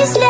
перечислять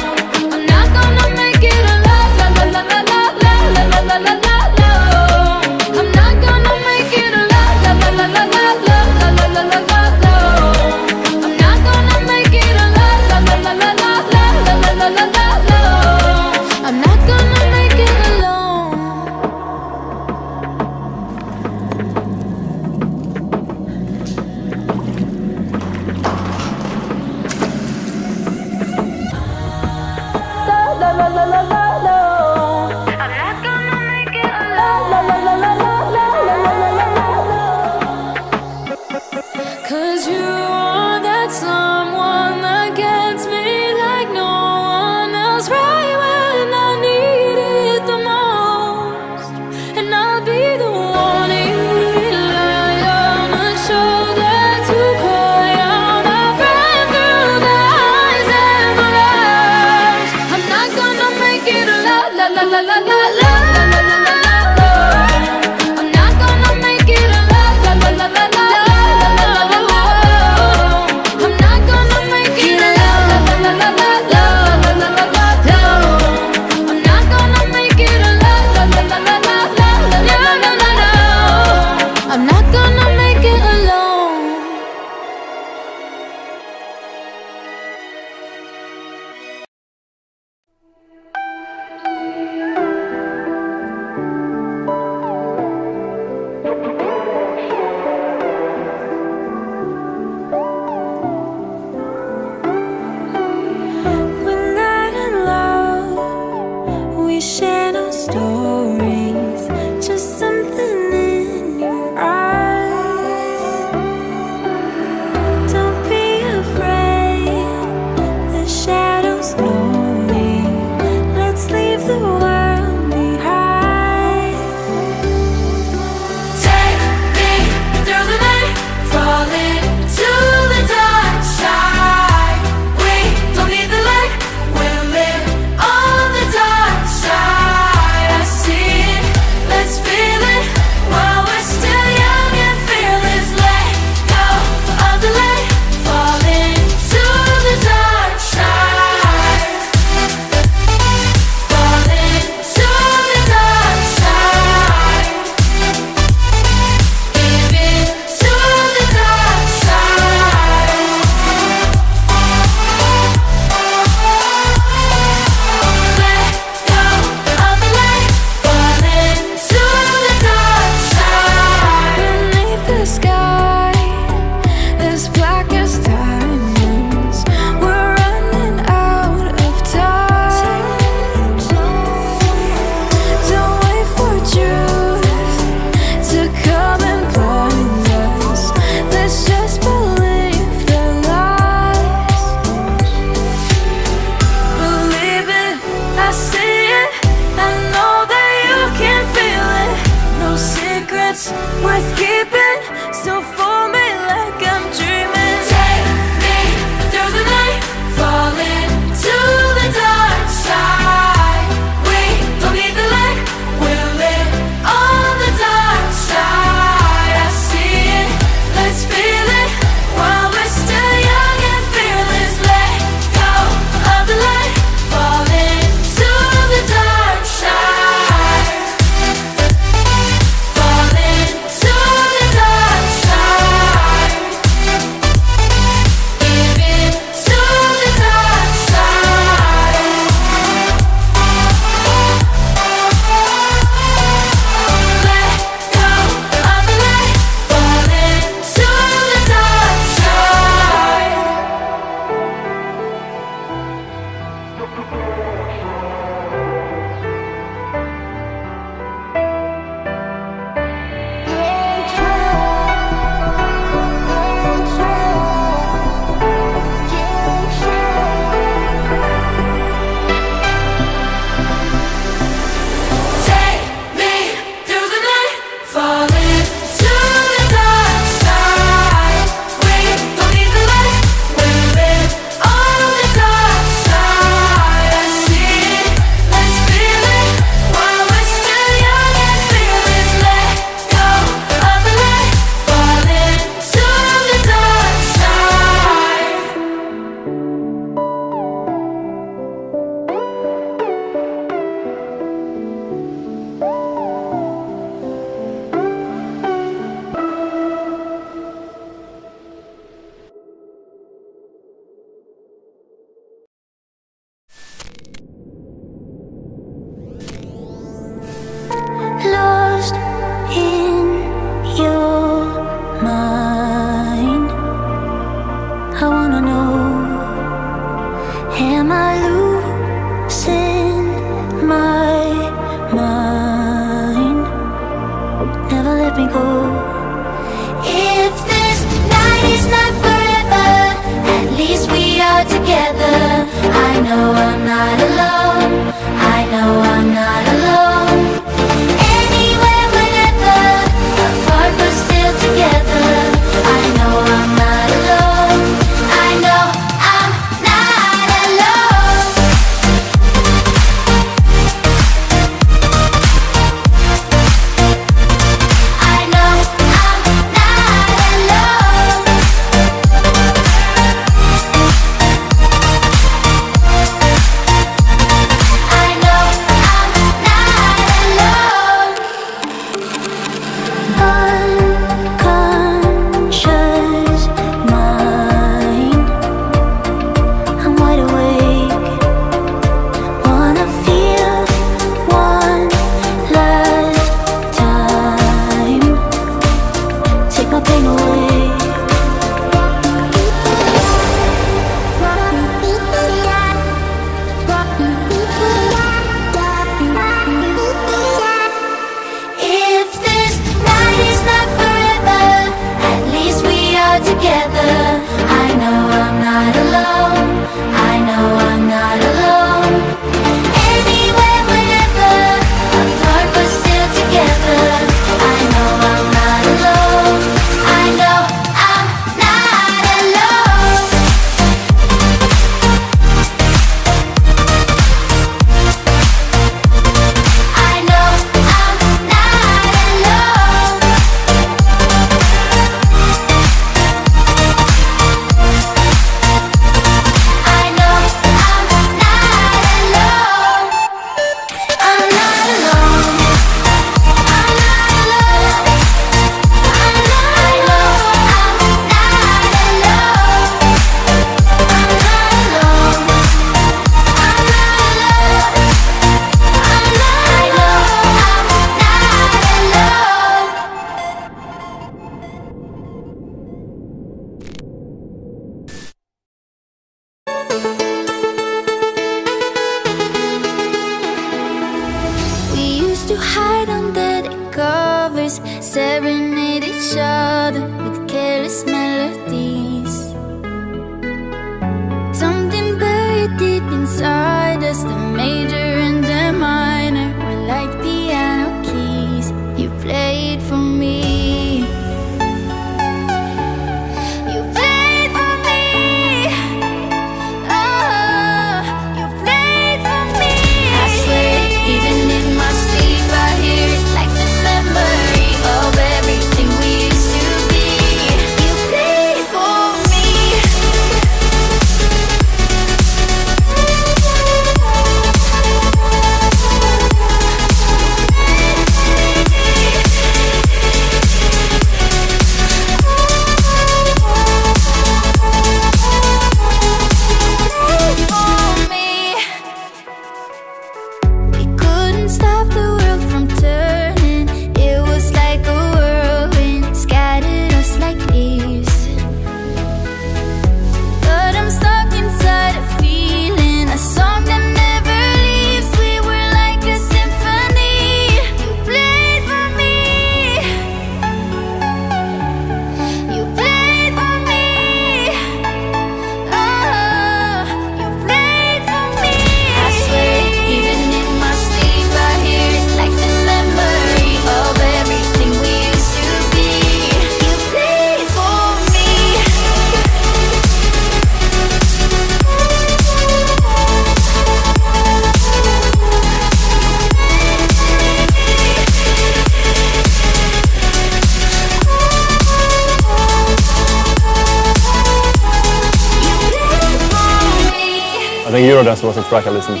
track I listened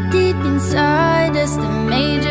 deep inside us, the major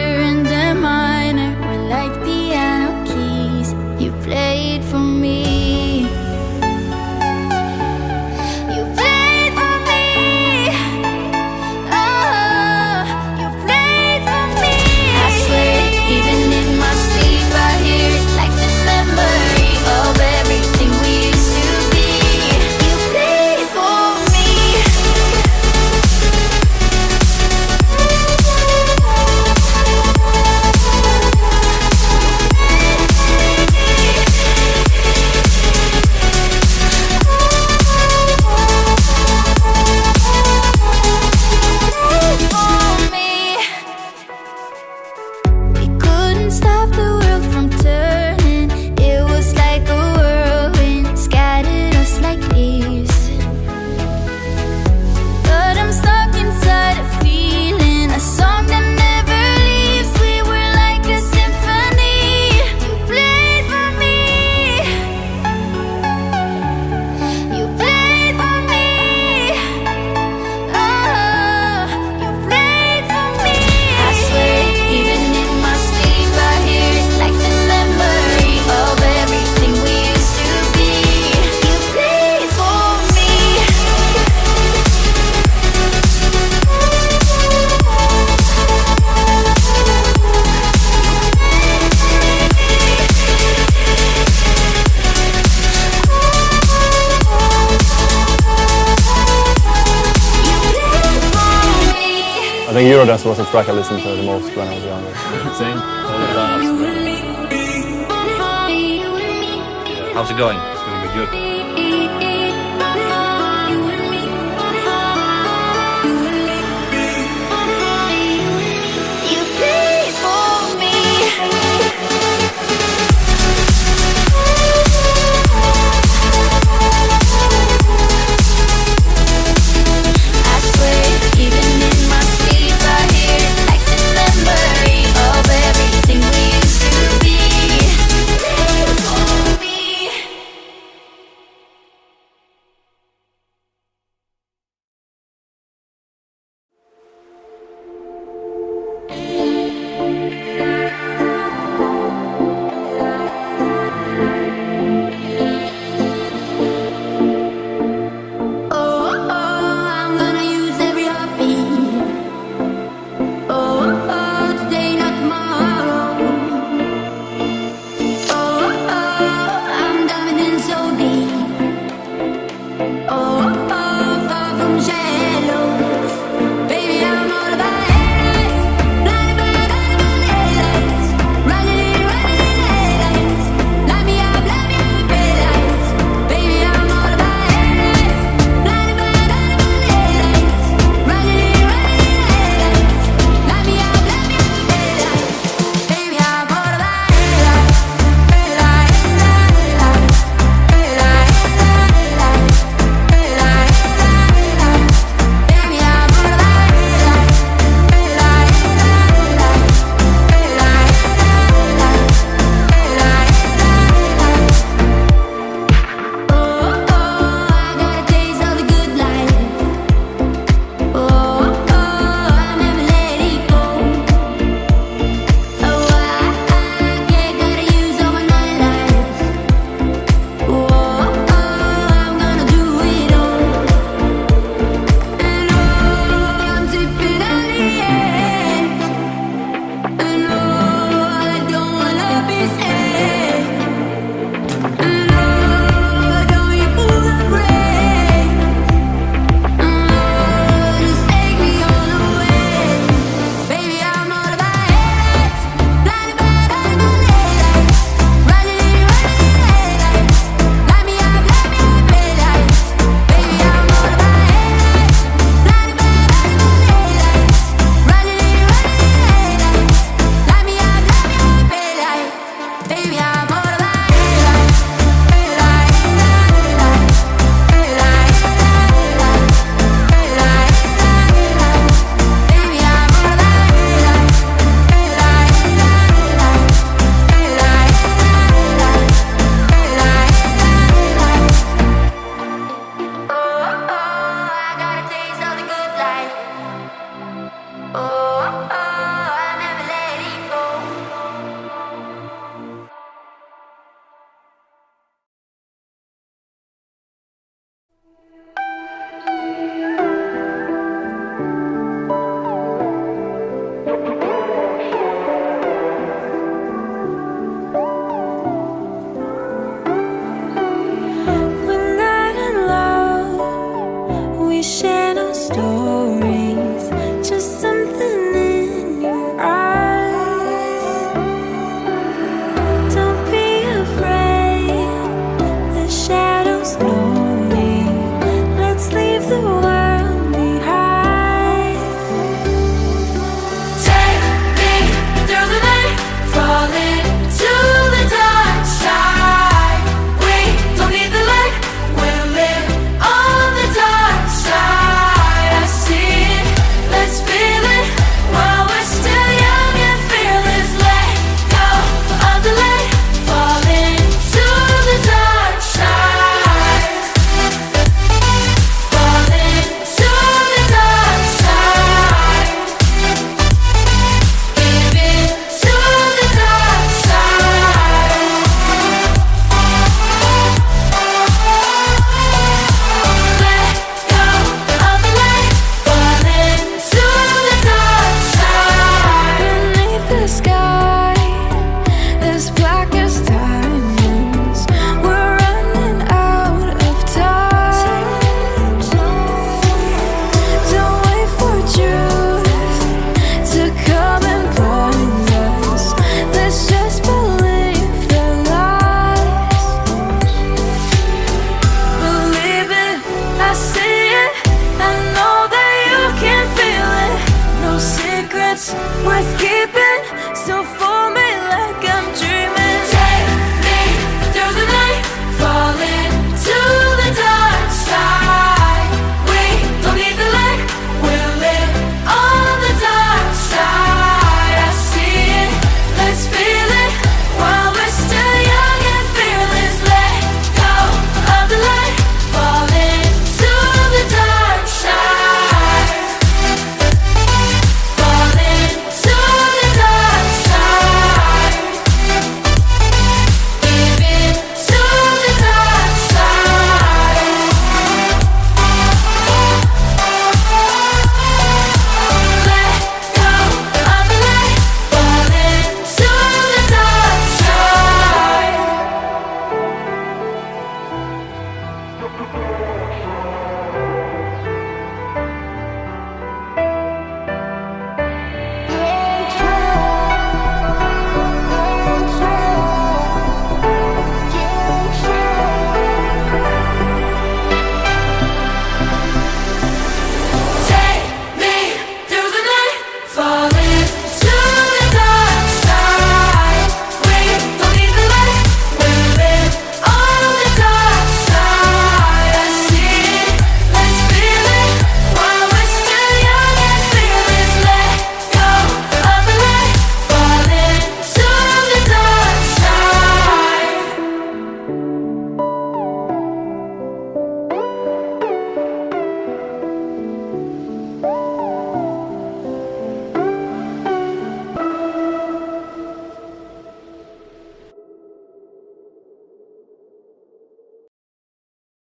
That's was the track I listened to the most when I was younger. Same. How's it going?